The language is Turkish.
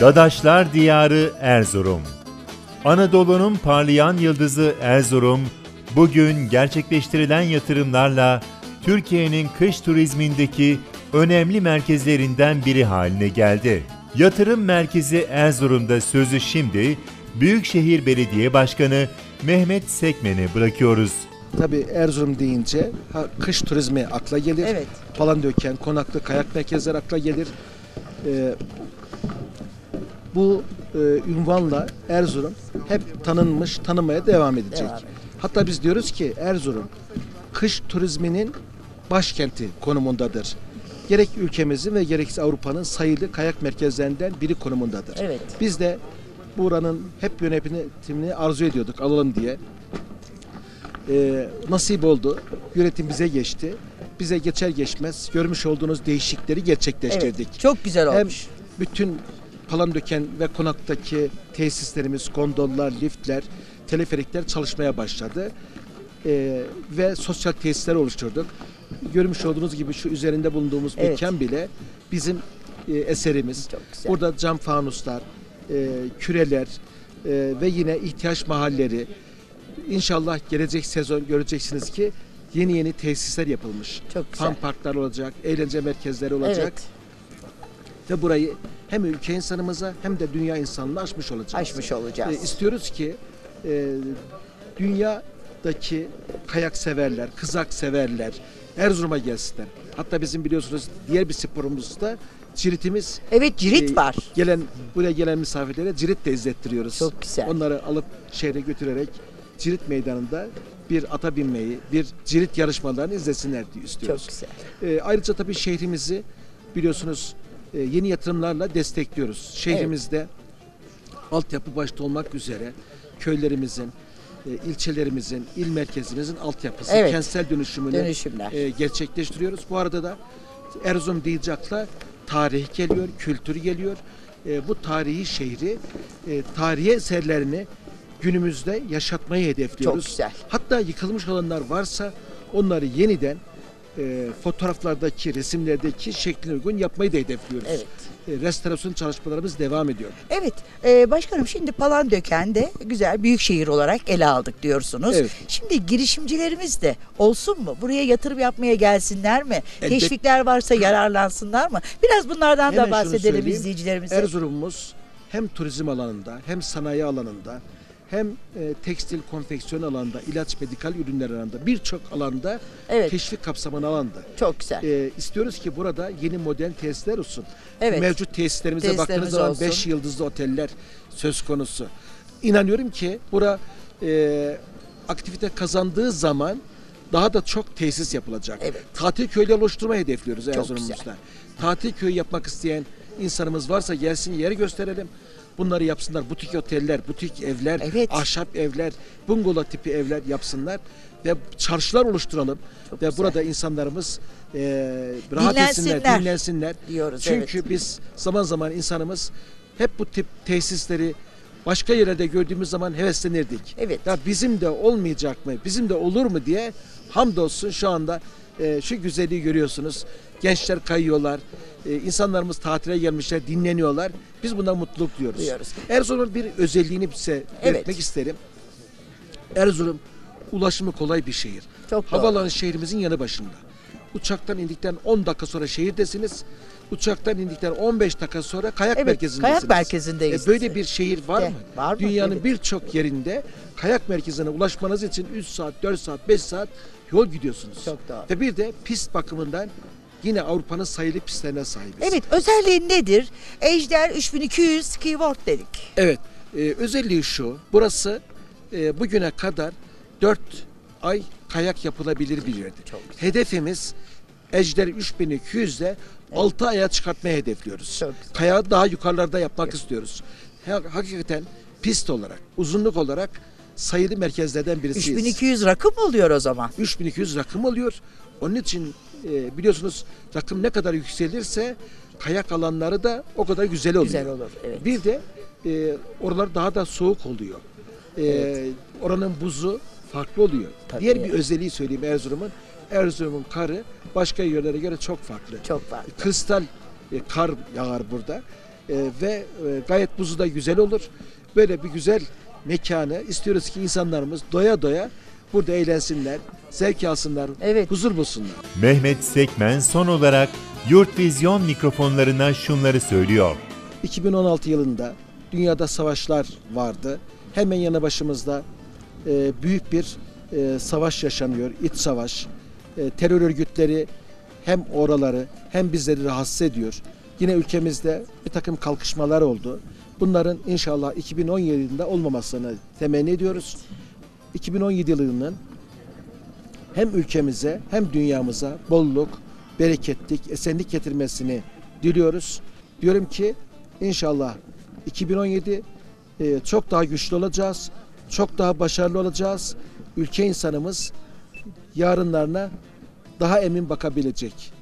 Dadaşlar Diyarı Erzurum Anadolu'nun parlayan yıldızı Erzurum, bugün gerçekleştirilen yatırımlarla Türkiye'nin kış turizmindeki önemli merkezlerinden biri haline geldi. Yatırım merkezi Erzurum'da sözü şimdi Büyükşehir Belediye Başkanı Mehmet Sekmen'e bırakıyoruz. Tabii Erzurum deyince ha, kış turizmi akla gelir. Evet. Palandöken, Konaklı, kayak merkezleri akla gelir. Ee, bu e, ünvanla Erzurum hep tanınmış, tanımaya devam edecek. Devam. Hatta biz diyoruz ki Erzurum kış turizminin başkenti konumundadır. Gerek ülkemizin ve gerekse Avrupa'nın sayılı kayak merkezlerinden biri konumundadır. Evet. Biz de buranın hep yönetimini arzu ediyorduk alalım diye. Ee, nasip oldu. Yönetim bize geçti. Bize geçer geçmez görmüş olduğunuz değişiklikleri gerçekleştirdik. Evet. Çok güzel Hem olmuş. bütün Palandöken ve konaktaki tesislerimiz, gondollar, liftler, teleferikler çalışmaya başladı. Ee, ve sosyal tesisler oluşturduk. Görmüş olduğunuz gibi şu üzerinde bulunduğumuz Evet. mekan bile bizim e, eserimiz. Burada cam fanuslar, e, küreler e, ve yine ihtiyaç mahalleri. İnşallah gelecek sezon göreceksiniz ki yeni yeni tesisler yapılmış. Çok güzel. Fan parklar olacak, eğlence merkezleri olacak Evet. Ve burayı hem ülke insanımıza hem de dünya insanına açmış olacağız. Açmış olacağız. E, istiyoruz ki e, dünyadaki kayak severler, kızak severler Erzurum'a gelsinler. Hatta bizim biliyorsunuz diğer bir sporumuzda ciritimiz Evet cirit e, var. Gelen buraya gelen misafirlere cirit de izlettiriyoruz. Çok güzel. Onları alıp şehre götürerek cirit meydanında bir ata binmeyi, bir cirit yarışmalarını izlesinler diye istiyoruz. Çok güzel. E, ayrıca tabii şehrimizi biliyorsunuz e, yeni yatırımlarla destekliyoruz. Şehrimizde altyapı başta olmak üzere köylerimizin, e, ilçelerimizin, il merkezimizin altyapısı, Evet. kentsel dönüşümünü e, gerçekleştiriyoruz. Bu arada da Erzurum deyince akla tarih geliyor, kültür geliyor. E, bu tarihi şehri, e, tarihi eserlerini günümüzde yaşatmayı hedefliyoruz. Çok güzel. Hatta yıkılmış alanlar varsa onları yeniden e, fotoğraflardaki, resimlerdeki şekline uygun yapmayı da hedefliyoruz. Evet. E, restorasyon çalışmalarımız devam ediyor. Evet e, başkanım şimdi Palandöken'de güzel büyük şehir olarak ele aldık diyorsunuz. Evet. Şimdi girişimcilerimiz de olsun mu? Buraya yatırım yapmaya gelsinler mi? Elbet- Teşvikler varsa yararlansınlar mı? Biraz bunlardan Hemen da şunu bahsedelim söyleyeyim. izleyicilerimize. Erzurum'umuz hem turizm alanında hem sanayi alanında hem e, tekstil konfeksiyon alanında, ilaç medikal ürünler alanında birçok alanda Evet. teşvik kapsamını alanda. Çok güzel. E, istiyoruz ki burada yeni modern tesisler olsun. Evet. Mevcut tesislerimize Tesislerimiz baktığınız zaman olsun. 5 yıldızlı oteller söz konusu. İnanıyorum ki bura e, aktivite kazandığı zaman daha da çok tesis yapılacak. Evet. Tatil köyleri oluşturmayı hedefliyoruz Çok Erzurum'umuzda. güzel. Tatil köyü yapmak isteyen insanımız varsa gelsin yeri gösterelim. Bunları yapsınlar. Butik oteller, butik evler, Evet. ahşap evler, bungalov tipi evler yapsınlar ve çarşılar oluşturalım Çok ve güzel. burada insanlarımız e, rahat Dinlensinler. etsinler, dinlensinler. Diyoruz, Çünkü evet. biz zaman zaman insanımız hep bu tip tesisleri başka yerlerde gördüğümüz zaman heveslenirdik. Evet. Ya bizim de olmayacak mı? Bizim de olur mu diye hamdolsun şu anda e, şu güzelliği görüyorsunuz. Gençler kayıyorlar. E, insanlarımız tatile gelmişler, dinleniyorlar. Biz bundan mutluluk duyuyoruz. Duyuyoruz. Erzurum'un bir özelliğini size Evet. belirtmek isterim. Erzurum ulaşımı kolay bir şehir. Çok. Havaalanı şehrimizin yanı başında. Uçaktan indikten 10 dakika sonra şehirdesiniz. Uçaktan indikten 15 dakika sonra kayak Evet, merkezindesiniz. kayak merkezindeyiz. E, böyle bir şehir var De- mı? var mı? Dünyanın Evet. birçok yerinde kayak merkezine ulaşmanız için 3 saat, 4 saat, 5 saat yol gidiyorsunuz. Çok doğru. Ve bir de pist bakımından yine Avrupa'nın sayılı pistlerine sahibiz. Evet özelliği nedir? Ejder 3200 Skyward dedik. Evet. e, özelliği şu. Burası e, bugüne kadar 4 ay kayak yapılabilir bir yerdi. Hedefimiz Ejder 3200'de 6 aya çıkartmayı hedefliyoruz. Kayağı daha yukarılarda yapmak istiyoruz. Ha- Hakikaten pist olarak, uzunluk olarak sayılı merkezlerden birisiyiz. 3200 rakım oluyor o zaman? 3200 rakım oluyor. Onun için e, biliyorsunuz rakım ne kadar yükselirse kayak alanları da o kadar güzel oluyor. Güzel olur, evet. Bir de e, oralar daha da soğuk oluyor. E, Evet. Oranın buzu farklı oluyor. Tabii. Diğer bir özelliği söyleyeyim Erzurum'un. Erzurum'un karı başka yerlere göre çok farklı. Çok farklı. Kristal e, kar yağar burada. e, ve e, gayet buzu da güzel olur. Böyle bir güzel mekanı istiyoruz ki insanlarımız doya doya burada eğlensinler, zevk alsınlar, Evet. huzur bulsunlar. Mehmet Sekmen son olarak Yurt Vizyon mikrofonlarına şunları söylüyor. 2016 yılında dünyada savaşlar vardı. Hemen yanı başımızda e, büyük bir e, savaş yaşanıyor, iç savaş. E, terör örgütleri hem oraları hem bizleri rahatsız ediyor. Yine ülkemizde bir takım kalkışmalar oldu. Bunların inşallah 2017 yılında olmamasını temenni ediyoruz. 2017 yılının hem ülkemize hem dünyamıza bolluk, bereketlik, esenlik getirmesini diliyoruz. Diyorum ki inşallah 2017 e, çok daha güçlü olacağız, çok daha başarılı olacağız. Ülke insanımız yarınlarına daha emin bakabilecek.